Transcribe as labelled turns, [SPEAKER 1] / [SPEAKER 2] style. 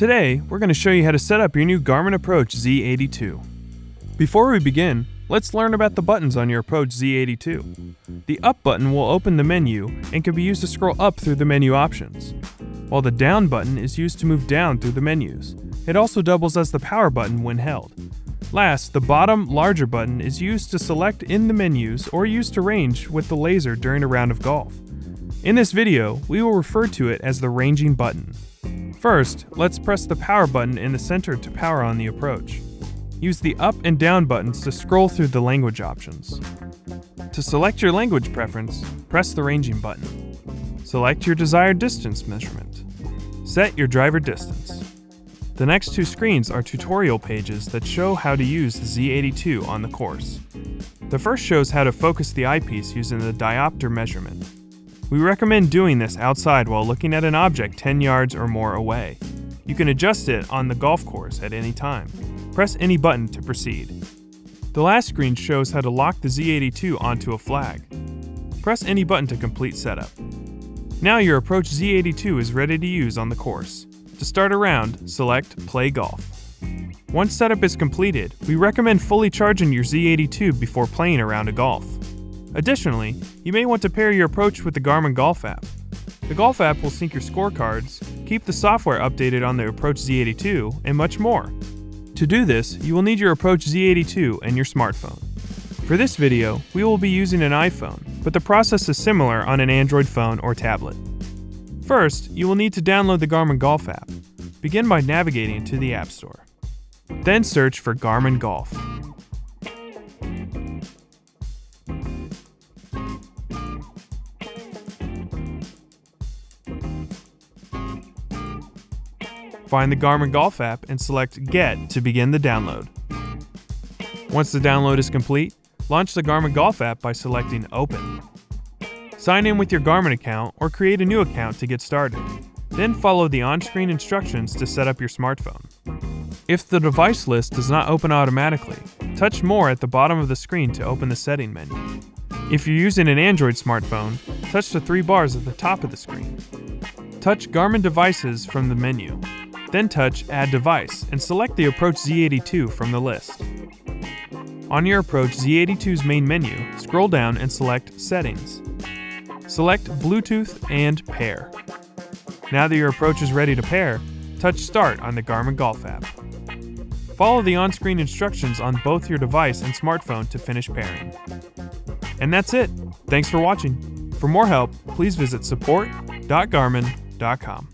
[SPEAKER 1] Today, we're going to show you how to set up your new Garmin Approach Z82. Before we begin, let's learn about the buttons on your Approach Z82. The up button will open the menu and can be used to scroll up through the menu options, while the down button is used to move down through the menus. It also doubles as the power button when held. Last, the bottom, larger button is used to select in the menus or used to range with the laser during a round of golf. In this video, we will refer to it as the ranging button. First, let's press the power button in the center to power on the approach. Use the up and down buttons to scroll through the language options. To select your language preference, press the ranging button. Select your desired distance measurement. Set your driver distance. The next two screens are tutorial pages that show how to use the Z82 on the course. The first shows how to focus the eyepiece using the diopter measurement. We recommend doing this outside while looking at an object 10 yards or more away. You can adjust it on the golf course at any time. Press any button to proceed. The last screen shows how to lock the Z82 onto a flag. Press any button to complete setup. Now your Approach Z82 is ready to use on the course. To start a round, select Play Golf. Once setup is completed, we recommend fully charging your Z82 before playing around a round of golf. Additionally, you may want to pair your approach with the Garmin Golf app. The Golf app will sync your scorecards, keep the software updated on the Approach Z82, and much more. To do this, you will need your Approach Z82 and your smartphone. For this video, we will be using an iPhone, but the process is similar on an Android phone or tablet. First, you will need to download the Garmin Golf app. Begin by navigating to the App Store. Then search for Garmin Golf. Find the Garmin Golf app and select Get to begin the download. Once the download is complete, launch the Garmin Golf app by selecting Open. Sign in with your Garmin account or create a new account to get started. Then follow the on-screen instructions to set up your smartphone. If the device list does not open automatically, touch More at the bottom of the screen to open the setting menu. If you're using an Android smartphone, touch the three bars at the top of the screen. Touch Garmin Devices from the menu. Then touch Add Device and select the Approach Z82 from the list. On your Approach Z82's main menu, scroll down and select Settings. Select Bluetooth and Pair. Now that your approach is ready to pair, touch Start on the Garmin Golf app. Follow the on-screen instructions on both your device and smartphone to finish pairing. And that's it. Thanks for watching. For more help, please visit support.garmin.com.